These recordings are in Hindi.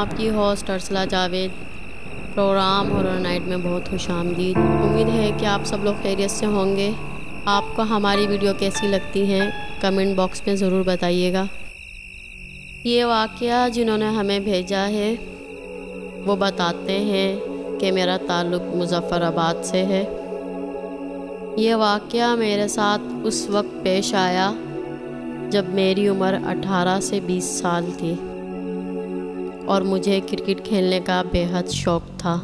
आपकी host Arsala Javed. Programme horror night में बहुत खुश आमदीद। उम्मीद है कि आप सब लोग खैरियत से होंगे। आपको हमारी वीडियो कैसी लगती हैं, कमेंट बॉक्स में ज़रूर बताइएगा। ये वाक़ जिन्होंने हमें भेजा है, वो बताते हैं कि मेरा ताल्लुक़ मुजफ़्फ़राबाद से है। ये वाक़ मेरे साथ उस वक्त पेश आया जब मेरी उम्र 18 से 20 साल थी। और मुझे क्रिकेट खेलने का बेहद शौक़ था।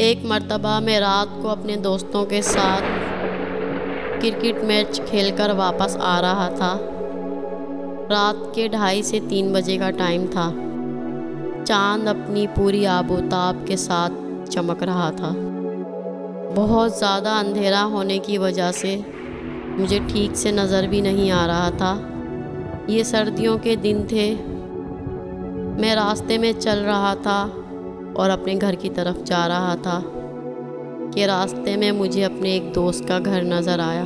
एक मर्तबा मैं रात को अपने दोस्तों के साथ क्रिकेट मैच खेलकर वापस आ रहा था। रात के ढाई से तीन बजे का टाइम था। चाँद अपनी पूरी आबोताब के साथ चमक रहा था। बहुत ज़्यादा अंधेरा होने की वजह से मुझे ठीक से नज़र भी नहीं आ रहा था। ये सर्दियों के दिन थे। मैं रास्ते में चल रहा था और अपने घर की तरफ़ जा रहा था कि रास्ते में मुझे अपने एक दोस्त का घर नज़र आया।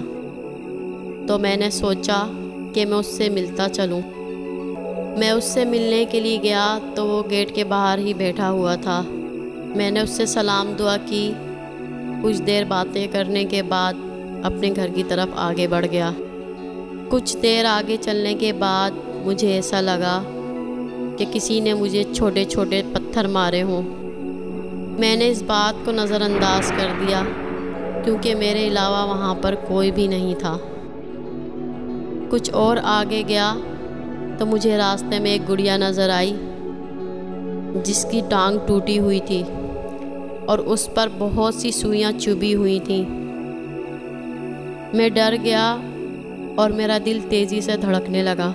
तो मैंने सोचा कि मैं उससे मिलता चलूँ। मैं उससे मिलने के लिए गया तो वो गेट के बाहर ही बैठा हुआ था। मैंने उससे सलाम दुआ की। कुछ देर बातें करने के बाद अपने घर की तरफ़ आगे बढ़ गया। कुछ देर आगे चलने के बाद मुझे ऐसा लगा कि किसी ने मुझे छोटे छोटे पत्थर मारे हों। मैंने इस बात को नज़रअंदाज कर दिया, क्योंकि मेरे अलावा वहाँ पर कोई भी नहीं था। कुछ और आगे गया तो मुझे रास्ते में एक गुड़िया नज़र आई, जिसकी टांग टूटी हुई थी, और उस पर बहुत सी सुइयाँ चुभी हुई थीं। मैं डर गया, और मेरा दिल तेज़ी से धड़कने लगा।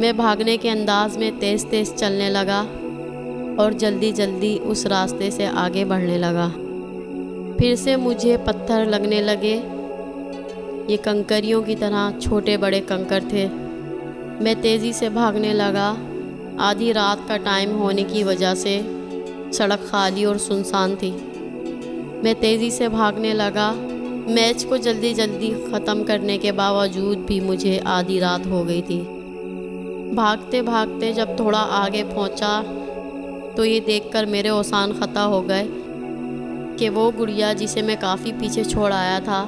मैं भागने के अंदाज में तेज़ तेज़ चलने लगा और जल्दी जल्दी उस रास्ते से आगे बढ़ने लगा। फिर से मुझे पत्थर लगने लगे। ये कंकरियों की तरह छोटे बड़े कंकर थे। मैं तेज़ी से भागने लगा। आधी रात का टाइम होने की वजह से सड़क खाली और सुनसान थी। मैं तेज़ी से भागने लगा। मैच को जल्दी जल्दी ख़त्म करने के बावजूद भी मुझे आधी रात हो गई थी। भागते भागते जब थोड़ा आगे पहुँचा तो ये देखकर मेरे ओसान ख़ता हो गए कि वो गुड़िया जिसे मैं काफ़ी पीछे छोड़ आया था,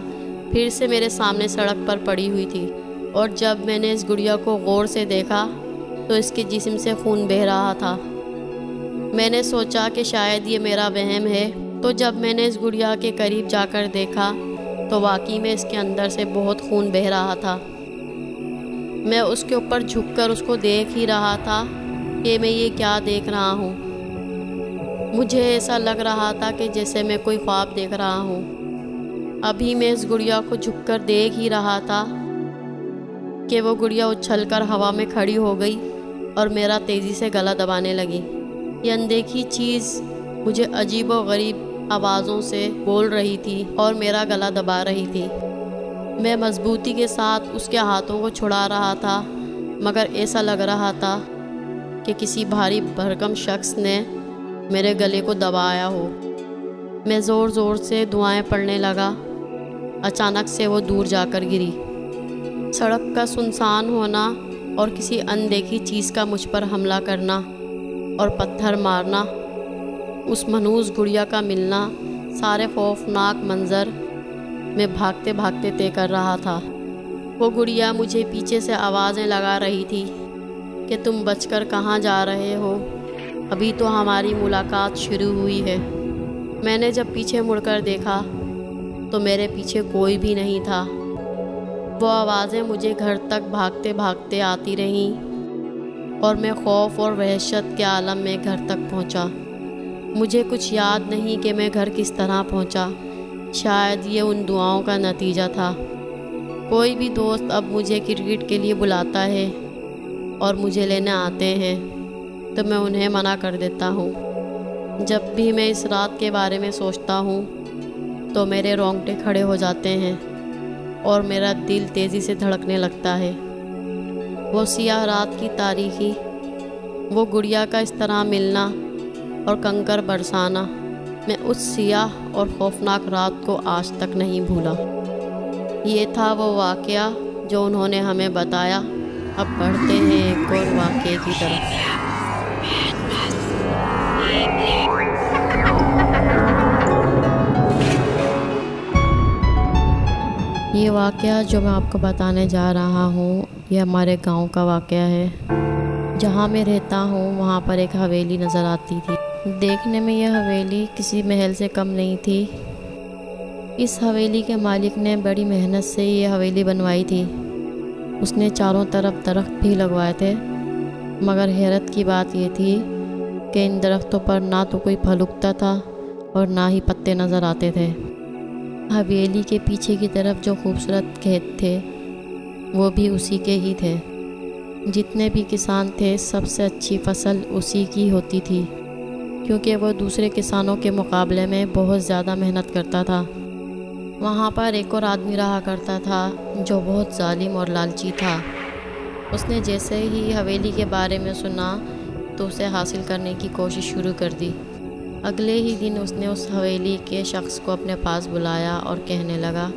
फिर से मेरे सामने सड़क पर पड़ी हुई थी। और जब मैंने इस गुड़िया को गौर से देखा तो इसके जिस्म से खून बह रहा था। मैंने सोचा कि शायद ये मेरा वहम है तो जब मैंने इस गुड़िया के करीब जाकर देखा तो वाकई में इसके अंदर से बहुत खून बह रहा था। मैं उसके ऊपर झुककर उसको देख ही रहा था कि मैं ये क्या देख रहा हूँ। मुझे ऐसा लग रहा था कि जैसे मैं कोई ख्वाब देख रहा हूँ। अभी मैं इस गुड़िया को झुककर देख ही रहा था कि वो गुड़िया उछलकर हवा में खड़ी हो गई और मेरा तेज़ी से गला दबाने लगी। ये अनदेखी चीज़ मुझे अजीब व गरीब आवाज़ों से बोल रही थी और मेरा गला दबा रही थी। मैं मजबूती के साथ उसके हाथों को छुड़ा रहा था, मगर ऐसा लग रहा था कि किसी भारी भरकम शख्स ने मेरे गले को दबाया हो। मैं ज़ोर ज़ोर से दुआएँ पढ़ने लगा। अचानक से वो दूर जाकर गिरी। सड़क का सुनसान होना और किसी अनदेखी चीज़ का मुझ पर हमला करना और पत्थर मारना, उस मनूस गुड़िया का मिलना, सारे खौफनाक मंज़र में भागते भागते तय कर रहा था वो गुड़िया मुझे पीछे से आवाज़ें लगा रही थी कि तुम बचकर कहाँ जा रहे हो अभी तो हमारी मुलाकात शुरू हुई है मैंने जब पीछे मुड़कर देखा तो मेरे पीछे कोई भी नहीं था वो आवाज़ें मुझे घर तक भागते भागते आती रहीं और मैं खौफ और वहशत के आलम में घर तक पहुँचा। मुझे कुछ याद नहीं कि मैं घर किस तरह पहुँचा। शायद ये उन दुआओं का नतीजा था। कोई भी दोस्त अब मुझे क्रिकेट के लिए बुलाता है और मुझे लेने आते हैं तो मैं उन्हें मना कर देता हूँ। जब भी मैं इस रात के बारे में सोचता हूँ तो मेरे रोंगटे खड़े हो जाते हैं और मेरा दिल तेज़ी से धड़कने लगता है। वो सियाह रात की तारीखी, वो गुड़िया का इस तरह मिलना और कंकर बरसाना। मैं उस सियाह और खौफनाक रात को आज तक नहीं भूला। ये था वो वाक़ जो उन्होंने हमें बताया। अब बढ़ते हैं एक और वाक्य की तरफ़। ये वाक़ जो मैं आपको बताने जा रहा हूँ, ये हमारे गाँव का वाक़ है। जहाँ मैं रहता हूँ, वहाँ पर एक हवेली नज़र आती थी। देखने में यह हवेली किसी महल से कम नहीं थी। इस हवेली के मालिक ने बड़ी मेहनत से ये हवेली बनवाई थी। उसने चारों तरफ़ दरख्त भी लगवाए थे। मगर हैरत की बात ये थी कि इन दरख्तों पर ना तो कोई फल उगता था और ना ही पत्ते नज़र आते थे। हवेली के पीछे की तरफ़ जो खूबसूरत खेत थे, वो भी उसी के ही थे। जितने भी किसान थे, सबसे अच्छी फ़सल उसी की होती थी। क्योंकि वह दूसरे किसानों के मुकाबले में बहुत ज़्यादा मेहनत करता था। वहाँ पर एक और आदमी रहा करता था, जो बहुत ालिम और लालची था। उसने जैसे ही हवेली के बारे में सुना तो उसे हासिल करने की कोशिश शुरू कर दी। अगले ही दिन उसने उस हवेली के शख्स को अपने पास बुलाया और कहने लगा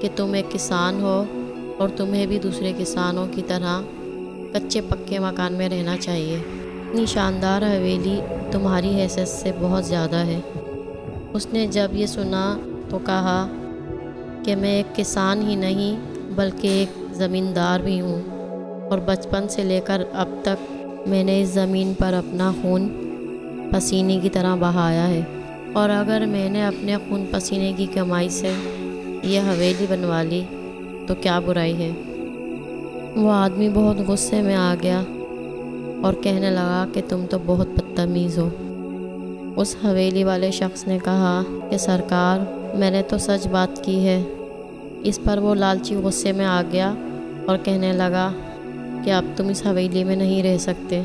कि तुम एक किसान हो और तुम्हें भी दूसरे किसानों की तरह कच्चे पक्के मकान में रहना चाहिए। इतनी शानदार हवेली तुम्हारी हैसियत से बहुत ज़्यादा है। उसने जब ये सुना तो कहा कि मैं एक किसान ही नहीं, बल्कि एक ज़मींदार भी हूँ। और बचपन से लेकर अब तक मैंने इस ज़मीन पर अपना खून पसीने की तरह बहाया है। और अगर मैंने अपने खून पसीने की कमाई से यह हवेली बनवा ली तो क्या बुराई है? वो आदमी बहुत गुस्से में आ गया। और कहने लगा कि तुम तो बहुत बदतमीज़ हो। उस हवेली वाले शख्स ने कहा कि सरकार, मैंने तो सच बात की है। इस पर वो लालची गुस्से में आ गया और कहने लगा कि अब तुम इस हवेली में नहीं रह सकते।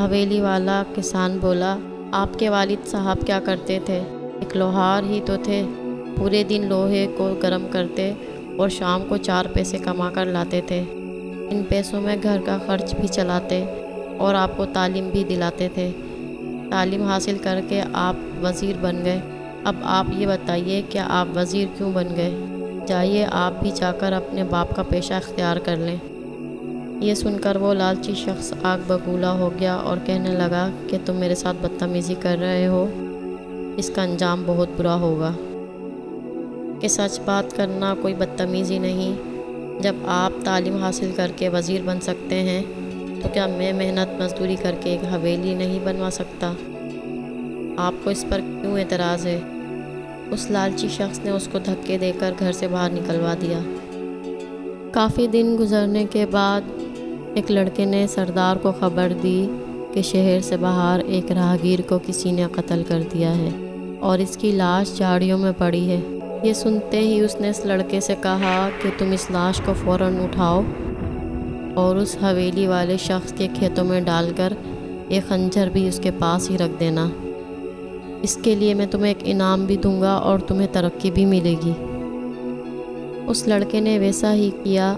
हवेली वाला किसान बोला, आपके वालिद साहब क्या करते थे? एक लोहार ही तो थे। पूरे दिन लोहे को गर्म करते और शाम को चार पैसे कमा कर लाते थे। इन पैसों में घर का खर्च भी चलाते। और आपको तालीम भी दिलाते थे। तालीम हासिल करके आप वज़ीर बन गए। अब आप ये बताइए, क्या आप वज़ीर क्यों बन गए? जाइए, आप भी जाकर अपने बाप का पेशा अख्तियार कर लें। ये सुनकर वो लालची शख्स आग बगूला हो गया और कहने लगा कि तुम मेरे साथ बदतमीज़ी कर रहे हो। इसका अंजाम बहुत बुरा होगा। कि सच बात करना कोई बदतमीज़ी नहीं। जब आप तालीम हासिल करके वज़ीर बन सकते हैं तो क्या मैं मेहनत मजदूरी करके एक हवेली नहीं बनवा सकता? आपको इस पर क्यों एतराज़ है? उस लालची शख्स ने उसको धक्के देकर घर से बाहर निकलवा दिया। काफ़ी दिन गुजरने के बाद एक लड़के ने सरदार को खबर दी कि शहर से बाहर एक राहगीर को किसी ने कत्ल कर दिया है और इसकी लाश झाड़ियों में पड़ी है। ये सुनते ही उसने इस लड़के से कहा कि तुम इस लाश को फ़ौर उठाओ और उस हवेली वाले शख्स के खेतों में डालकर एक खंजर भी उसके पास ही रख देना। इसके लिए मैं तुम्हें एक इनाम भी दूँगा और तुम्हें तरक्की भी मिलेगी। उस लड़के ने वैसा ही किया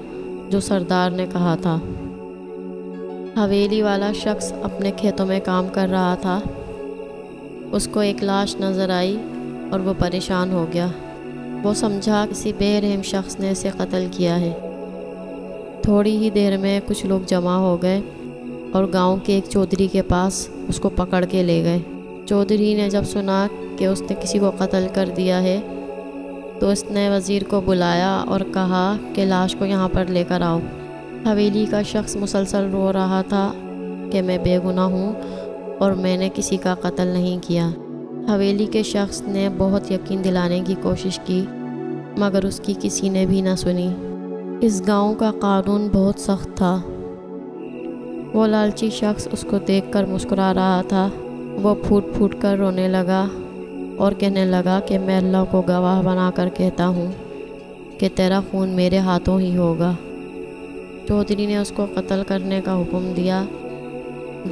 जो सरदार ने कहा था। हवेली वाला शख्स अपने खेतों में काम कर रहा था। उसको एक लाश नज़र आई और वो परेशान हो गया। वो समझा किसी बेरहम शख्स ने इसे कत्ल किया है। थोड़ी ही देर में कुछ लोग जमा हो गए और गाँव के एक चौधरी के पास उसको पकड़ के ले गए। चौधरी ने जब सुना कि उसने किसी को कत्ल कर दिया है तो उसने वज़ीर को बुलाया और कहा कि लाश को यहाँ पर लेकर आओ। हवेली का शख्स मुसलसल रो रहा था कि मैं बेगुनाह हूँ और मैंने किसी का कत्ल नहीं किया। हवेली के शख्स ने बहुत यकीन दिलाने की कोशिश की, मगर उसकी किसी ने भी ना सुनी। इस गाँव का कानून बहुत सख्त था। वो लालची शख्स उसको देखकर मुस्कुरा रहा था। वो फूट फूट कर रोने लगा और कहने लगा कि मैं अल्लाह को गवाह बनाकर कहता हूँ कि तेरा खून मेरे हाथों ही होगा। चौधरी ने उसको कत्ल करने का हुक्म दिया।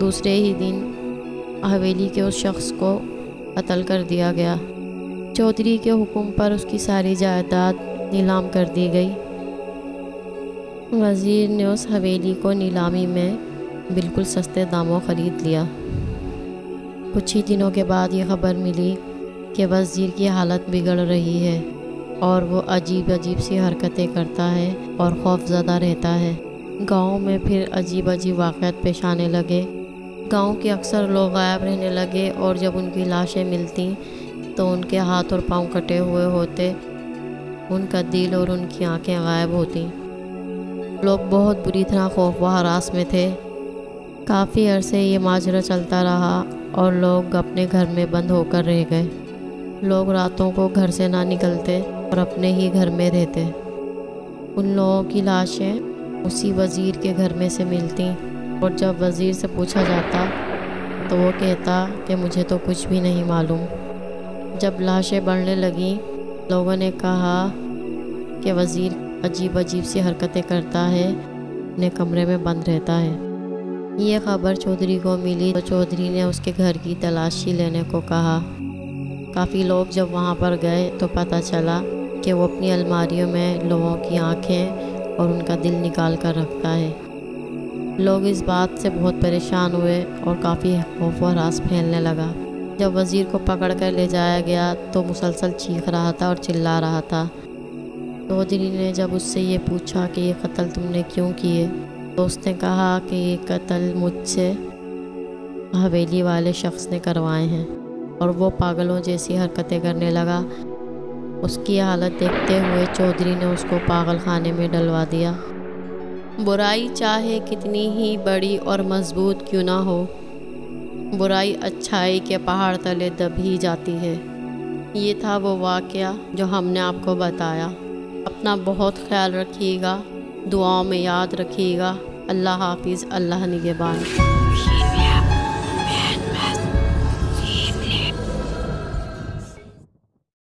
दूसरे ही दिन हवेली के उस शख्स को कत्ल कर दिया गया। चौधरी के हुक्म पर उसकी सारी जायदाद नीलाम कर दी गई। वज़ीर ने उस हवेली को नीलामी में बिल्कुल सस्ते दामों ख़रीद लिया। कुछ ही दिनों के बाद ये खबर मिली कि वज़ीर की हालत बिगड़ रही है और वो अजीब अजीब सी हरकतें करता है और खौफज़दा रहता है। गाँव में फिर अजीब अजीब वाक़ पेश आने लगे। गाँव के अक्सर लोग गायब रहने लगे और जब उनकी लाशें मिलती तो उनके हाथ और पाँव कटे हुए होते, उनका दिल और उनकी आँखें गायब होती। लोग बहुत बुरी तरह खौफ व हरास में थे। काफ़ी अरसे ये माजरा चलता रहा और लोग अपने घर में बंद होकर रह गए। लोग रातों को घर से ना निकलते और अपने ही घर में रहते। उन लोगों की लाशें उसी वज़ीर के घर में से मिलती और जब वज़ीर से पूछा जाता तो वो कहता कि मुझे तो कुछ भी नहीं मालूम। जब लाशें बढ़ने लगी, लोगों ने कहा कि वज़ीर अजीब अजीब सी हरकतें करता है, अपने कमरे में बंद रहता है। ये खबर चौधरी को मिली तो चौधरी ने उसके घर की तलाशी लेने को कहा। काफ़ी लोग जब वहाँ पर गए तो पता चला कि वो अपनी अलमारियों में लोगों की आँखें और उनका दिल निकाल कर रखता है। लोग इस बात से बहुत परेशान हुए और काफ़ी खौफ व रास फैलने लगा। जब वज़ीर को पकड़ कर ले जाया गया तो मुसलसल चीख रहा था और चिल्ला रहा था। चौधरी ने जब उससे ये पूछा कि ये कत्ल तुमने क्यों किए तो उसने कहा कि ये कत्ल मुझसे हवेली वाले शख्स ने करवाए हैं, और वो पागलों जैसी हरकतें करने लगा। उसकी हालत देखते हुए चौधरी ने उसको पागल खाने में डलवा दिया। बुराई चाहे कितनी ही बड़ी और मज़बूत क्यों ना हो, बुराई अच्छाई के पहाड़ तले दब ही जाती है। ये था वो वाक़ जो हमने आपको बताया। अपना बहुत ख्याल रखिएगा दुआओं में याद रखिएगा। अल्लाह हाफिज़ अल्लाह निगेबान।